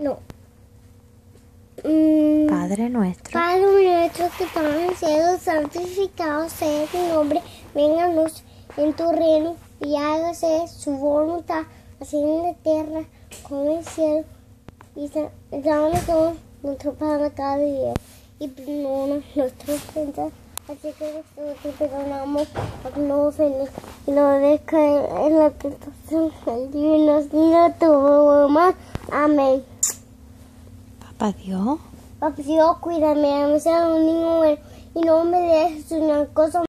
No. Mm, Padre nuestro. Padre nuestro que estás en el cielo, santificado sea tu nombre, venga a luz en tu reino y hágase su voluntad, así en la tierra como en el cielo. Y danos nuestro pan cada día y perdona nuestros ofensas, así que nosotros te perdonamos a que nos ofenden y no dejes en la tentación y nos diga tu más. Amén. Papá Dios. Papá Dios, cuídame, a un niño y no me dejes soñar cosas